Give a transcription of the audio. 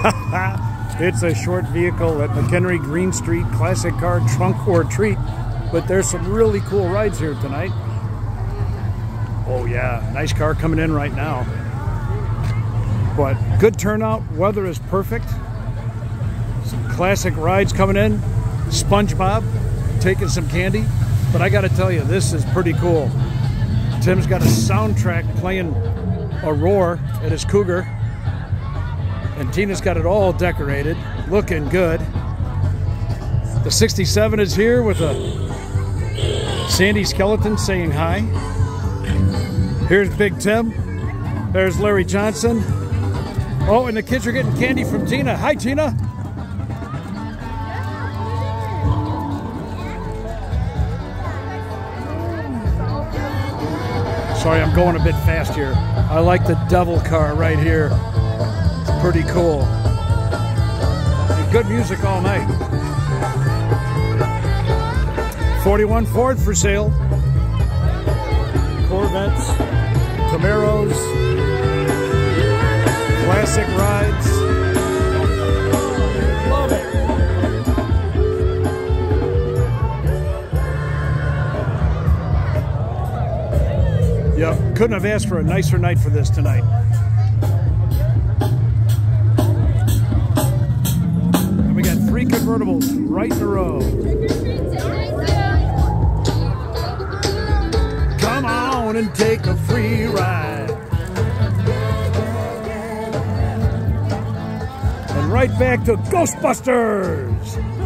it's a short vehicle at McHenry Green Street Classic Car Trunk or Treat, but there's some really cool rides here tonight. Oh yeah, nice car coming in right now. But good turnout, weather is perfect. Some classic rides coming in. SpongeBob taking some candy. But I got to tell you, this is pretty cool. Tim's got a soundtrack playing a roar at his Cougar. And Tina's got it all decorated, looking good. The 67 is here with a Sandy skeleton saying hi. Here's Big Tim. There's Larry Johnson. Oh, and the kids are getting candy from Tina. Hi, Tina. Sorry, I'm going a bit fast here. I like the devil car right here. Pretty cool. Good music all night. 41 Ford for sale. Corvettes, Camaros, classic rides. Love it. Yep, couldn't have asked for a nicer night for this tonight. Convertibles right in a row. Come on and take a free ride. And right back to Ghostbusters.